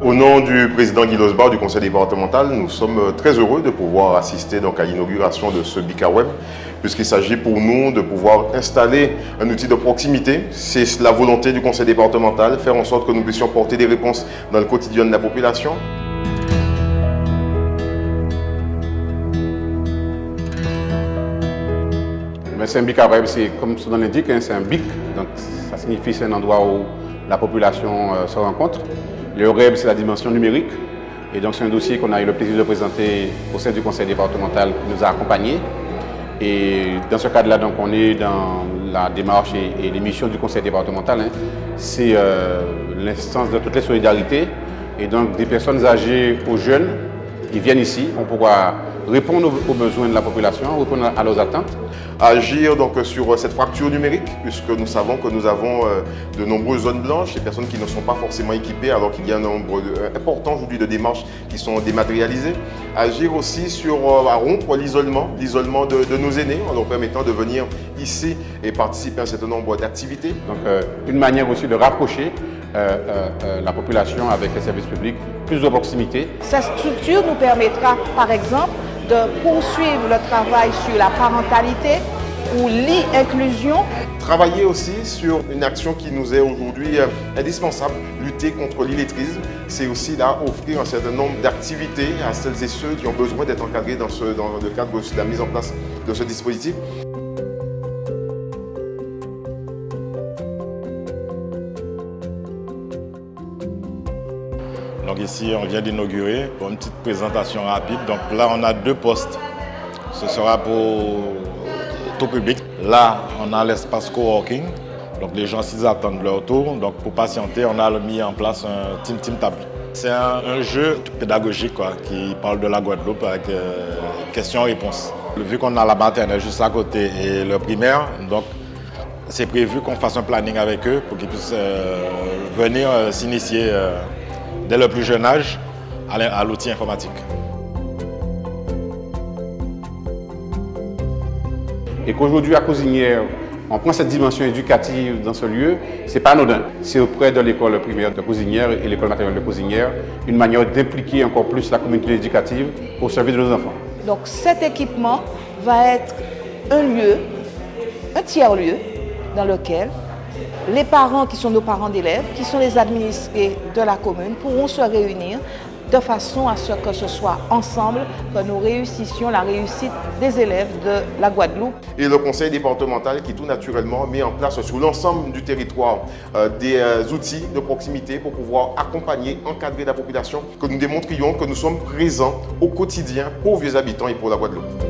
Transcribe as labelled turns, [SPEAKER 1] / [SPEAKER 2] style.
[SPEAKER 1] Au nom du président Guy Losbar du conseil départemental, nous sommes très heureux de pouvoir assister donc à l'inauguration de ce BICAWeb, puisqu'il s'agit pour nous de pouvoir installer un outil de proximité. C'est la volonté du conseil départemental, faire en sorte que nous puissions porter des réponses dans le quotidien de la population.
[SPEAKER 2] C'est un BIC web, c'est comme son nom l'indique, hein, c'est un BIC, donc ça signifie c'est un endroit où la population euh, se rencontre. Le REB, c'est la dimension numérique, et donc c'est un dossier qu'on a eu le plaisir de présenter au sein du conseil départemental qui nous a accompagnés. Et dans ce cadre-là, donc, on est dans la démarche et, les missions du conseil départemental. Hein. C'est euh, l'instance de toutes les solidarités, et donc des personnes âgées aux jeunes, ils viennent ici, on pourra répondre aux besoins de la population, répondre à leurs attentes.
[SPEAKER 1] Agir donc sur cette fracture numérique, puisque nous savons que nous avons euh, de nombreuses zones blanches, des personnes qui ne sont pas forcément équipées, alors qu'il y a un nombre euh, important aujourd'hui de démarches qui sont dématérialisées. Agir aussi sur euh, à rompre l'isolement, l'isolement de, nos aînés, en leur permettant de venir ici et participer à un certain nombre d'activités.
[SPEAKER 2] Donc une manière aussi de rapprocher la population avec les services publics, plus de proximité.
[SPEAKER 3] Cette structure nous permettra, par exemple, de poursuivre le travail sur la parentalité ou l'inclusion.
[SPEAKER 1] Travailler aussi sur une action qui nous est aujourd'hui euh, indispensable, lutter contre l'illettrisme. C'est aussi là offrir un certain nombre d'activités à celles et ceux qui ont besoin d'être encadrés dans, ce, dans le cadre de la mise en place de ce dispositif.
[SPEAKER 4] Donc ici, on vient d'inaugurer pour une petite présentation rapide. Donc là, on a deux postes. Ce sera pour tout public. Là, on a l'espace coworking. Donc les gens, s'ils attendent leur tour, donc pour patienter, on a mis en place un Team Team Table. C'est un, jeu pédagogique quoi, qui parle de la Guadeloupe avec euh, questions-réponses. Vu qu'on a la maternelle juste à côté et le primaire, donc c'est prévu qu'on fasse un planning avec eux pour qu'ils puissent euh, venir euh, s'initier dès le plus jeune âge à l'outil informatique.
[SPEAKER 2] Et qu'aujourd'hui à Cosinière, on prend cette dimension éducative dans ce lieu, ce n'est pas anodin. C'est auprès de l'école primaire de Cosinière et l'école maternelle de Cosinière une manière d'impliquer encore plus la communauté éducative au service de nos enfants.
[SPEAKER 3] Donc cet équipement va être un lieu, un tiers-lieu, dans lequel les parents qui sont nos parents d'élèves, qui sont les administrés de la commune, pourront se réunir de façon à ce que ce soit ensemble que nous réussissions la réussite des élèves de la Guadeloupe.
[SPEAKER 1] Et le conseil départemental qui tout naturellement met en place sur l'ensemble du territoire euh, des euh, outils de proximité pour pouvoir accompagner, encadrer la population, que nous démontrions que nous sommes présents au quotidien pour vieux habitants et pour la Guadeloupe.